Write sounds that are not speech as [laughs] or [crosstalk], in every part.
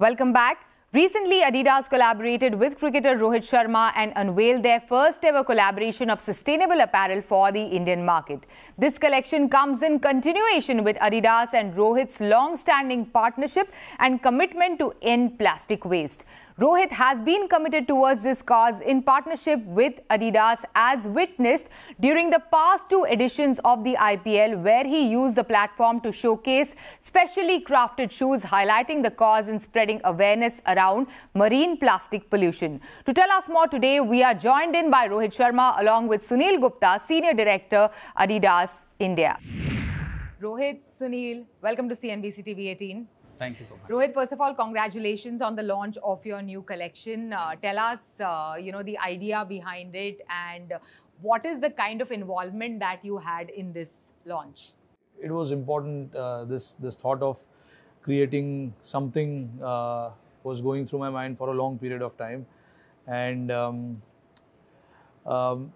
Welcome back. Recently, Adidas collaborated with cricketer Rohit Sharma and unveiled their first ever collaboration of sustainable apparel for the Indian market. This collection comes in continuation with Adidas and Rohit's long-standing partnership and commitment to end plastic waste. Rohit has been committed towards this cause in partnership with Adidas as witnessed during the past two editions of the IPL where he used the platform to showcase specially crafted shoes highlighting the cause and spreading awareness around marine plastic pollution. To tell us more today, we are joined in by Rohit Sharma along with Sunil Gupta, Senior Director, Adidas India. Rohit, Sunil, welcome to CNBC TV 18. Thank you so much. Rohit, first of all, congratulations on the launch of your new collection. Uh, tell us, uh, you know, the idea behind it and what is the kind of involvement that you had in this launch? It was important. Uh, this this thought of creating something uh, was going through my mind for a long period of time, and um, um,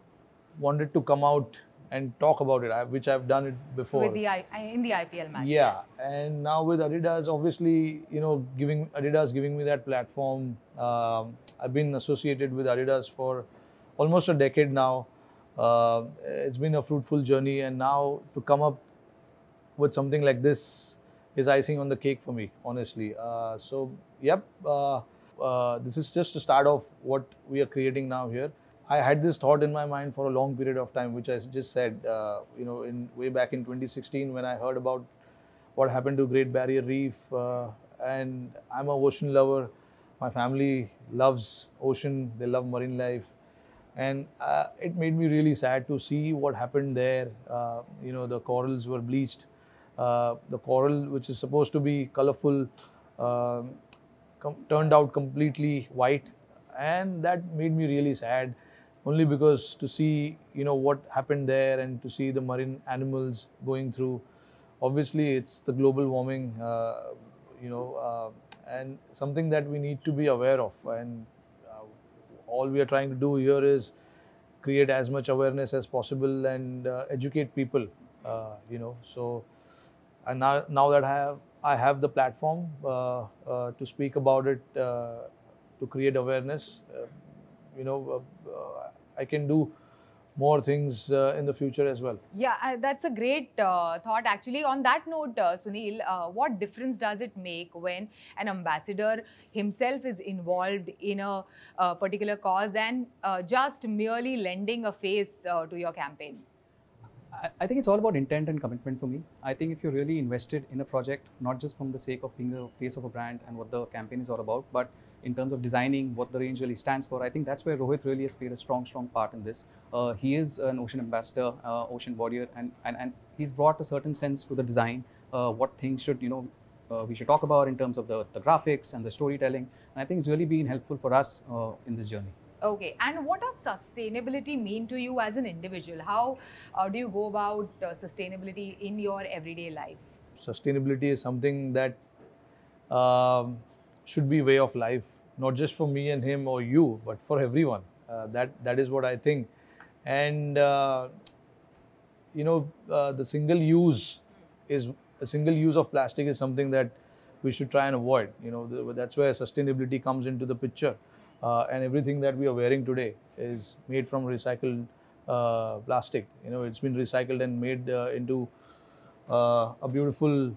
wanted to come out and talk about it, which I've done it before. With the I- in the IPL match. yeah yes. and now with adidas obviously you know giving adidas giving me that platform um, i've been associated with adidas for almost a decade now uh, it's been a fruitful journey and now to come up with something like this is icing on the cake for me honestly uh, so yep uh, uh, this is just the start of what we are creating now here I had this thought in my mind for a long period of time, which I just said, uh, you know, in way back in 2016 when I heard about what happened to Great Barrier Reef, uh, and I'm a ocean lover. My family loves ocean; they love marine life, and uh, it made me really sad to see what happened there. Uh, you know, the corals were bleached. Uh, the coral, which is supposed to be colorful, um, turned out completely white, and that made me really sad only because to see you know what happened there and to see the marine animals going through obviously it's the global warming uh, you know uh, and something that we need to be aware of. And uh, all we are trying to do here is create as much awareness as possible and uh, educate people uh, you know. So and now, now that I have I have the platform uh, to speak about it to create awareness you know uh, uh, I can do more things uh, in the future as well. Yeah, uh, that's a great uh, thought. Actually, on that note, uh, Sunil, uh, what difference does it make when an ambassador himself is involved in a, uh particular cause and uh, just merely lending a face uh, to your campaign? I, I think it's all about intent and commitment for me. I think if you're really invested in a project, not just from the sake of being the face of a brand and what the campaign is all about, but in terms of designing what the range really stands for, I think that's where Rohit really has played a strong, strong part in this. Uh, he is an ocean ambassador, uh, ocean warrior, and, and, and he's brought a certain sense to the design, uh, what things should, you know, uh, we should talk about in terms of the, the graphics and the storytelling. And I think it's really been helpful for us uh, in this journey. Okay, and what does sustainability mean to you as an individual? How uh, do you go about uh, sustainability in your everyday life? Sustainability is something that um, should be way of life, not just for me and him or you, but for everyone. Uh, that that is what I think, and uh, you know uh, the single use is a single use of plastic is something that we should try and avoid. You know that's where sustainability comes into the picture, uh, and everything that we are wearing today is made from recycled uh, plastic. You know it's been recycled and made uh, into a beautiful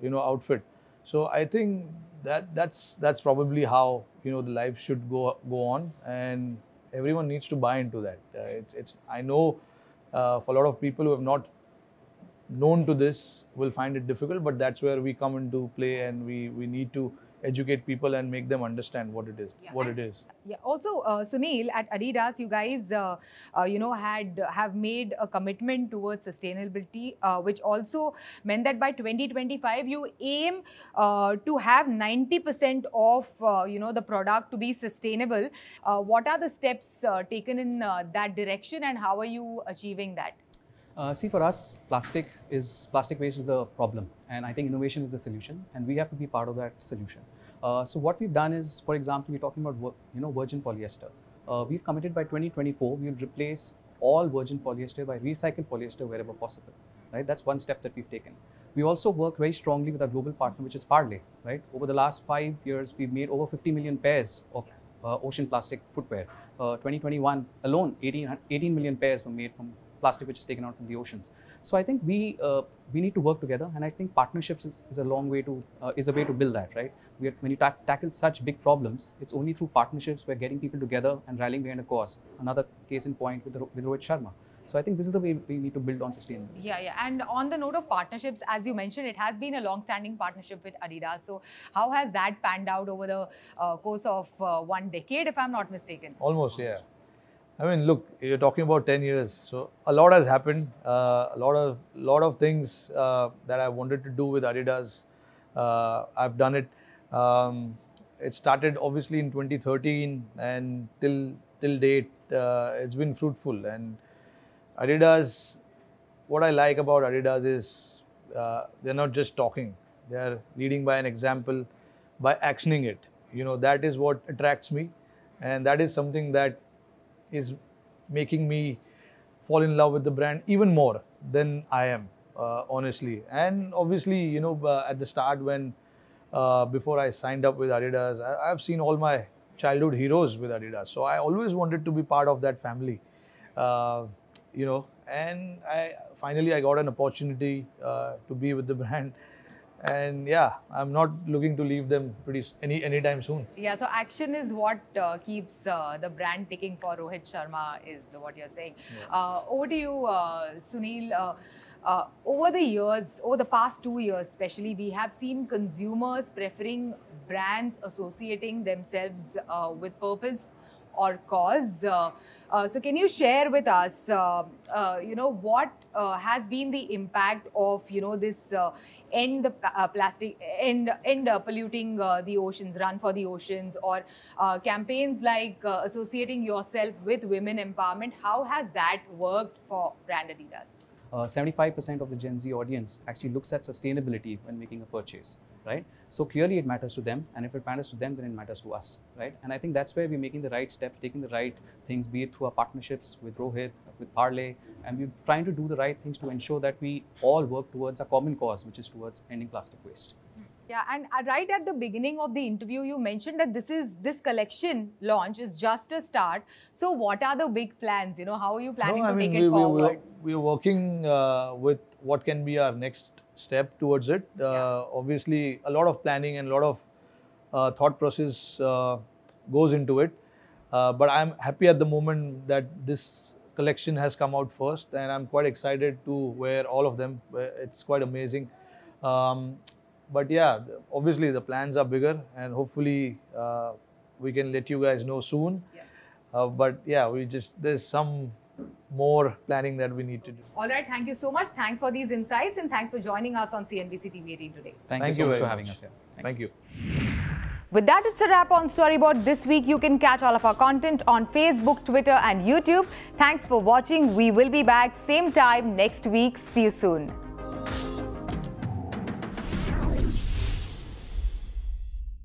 you know outfit. So I think that that's that's probably how you know the life should go go on, and everyone needs to buy into that. Uh, it's it's I know uh, for a lot of people who have not known to this will find it difficult, but that's where we come into play, and we we need to educate people and make them understand what it is Yeah, what and- it is. Yeah. Also, uh, Sunil, at Adidas, you guys, uh, uh, you know, had have made a commitment towards sustainability, uh, which also meant that by 2025, you aim uh, to have 90% of, uh, you know, the product to be sustainable. Uh, what are the steps uh, taken in uh, that direction, and how are you achieving that? Uh, see, for us, plastic is plastic waste is the problem, and I think innovation is the solution, and we have to be part of that solution. Uh, so what we've done is, for example, we're talking about you know virgin polyester. Uh, we've committed by 2024 we'll replace all virgin polyester by recycled polyester wherever possible. Right, that's one step that we've taken. We also work very strongly with our global partner, which is Parley, right? Over the last five years, we've made over 50 million pairs of uh, ocean plastic footwear. Uh, 2021 alone, 18, 18 million pairs were made from plastic which is taken out from the oceans. So I think we uh, we need to work together, and I think partnerships is, is a long way to uh, is a way to build that, right? We are, when you ta- tackle such big problems, it's only through partnerships where getting people together and rallying behind a cause. Another case in point with, with Rohit Sharma. So I think this is the way we need to build on sustainability. Yeah, yeah. And on the note of partnerships, as you mentioned, it has been a long-standing partnership with Adidas. So how has that panned out over the uh, course of uh, one decade, if I'm not mistaken? Almost, yeah. I mean, look, you're talking about 10 years, so a lot has happened. Uh, a lot of lot of things uh, that I wanted to do with Adidas, uh, I've done it. Um, it started obviously in 2013, and till till date, uh, it's been fruitful. And Adidas, what I like about Adidas is uh, they're not just talking; they're leading by an example, by actioning it. You know that is what attracts me, and that is something that is making me fall in love with the brand even more than I am, uh, honestly. And obviously, you know, uh, at the start when uh, before I signed up with Adidas, I, have seen all my childhood heroes with Adidas. So I always wanted to be part of that family, uh, you know. And I finally I got an opportunity uh, to be with the [laughs] brand and yeah i'm not looking to leave them pretty any anytime soon. Yeah so action is what uh, keeps uh, the brand ticking for rohit sharma is what you're saying. Uh, over to you uh, sunil. Uh, uh, over the years over the past two years especially we have seen consumers preferring brands associating themselves with purpose or cause. Uh, uh, so can you share with us, uh, uh you know, what uh, has been the impact of, you know, this uh, end plastic, end, end polluting the oceans, run for the oceans or campaigns like associating yourself with women empowerment. How has that worked for brand Adidas? Uh, 75% of the Gen Z audience actually looks at sustainability when making a purchase right? So clearly it matters to them, and if it matters to them, then it matters to us, right? And I think that's where we're making the right steps, taking the right things, be it through our partnerships with Rohit, with Parley, and we're trying to do the right things to ensure that we all work towards a common cause, which is towards ending plastic waste. Hmm. Yeah, and uh, right at the beginning of the interview, you mentioned that this is this collection launch is just a start. So, what are the big plans? You know, how are you planning no, to mean, take we, it forward? We, we are working uh, with what can be our next step towards it. Uh, yeah. Obviously, a lot of planning and a lot of uh, thought process uh, goes into it. but I'm happy at the moment that this collection has come out first, and I'm quite excited to wear all of them. It's quite amazing. Um, but yeah, obviously the plans are bigger, and hopefully uh, we can let you guys know soon. Yeah. Uh, but yeah, we just there's some more planning that we need to do. All right. Thank you so much. Thanks for these insights and thanks for joining us on CNBC TV 18 today. Thank, Thank you, so much for having us here. Thank, Thank you. you. With that, it's a wrap on Storyboard this week. You can catch all of our content on Facebook, Twitter, and YouTube. Thanks for watching. We will be back same time next week. See you soon.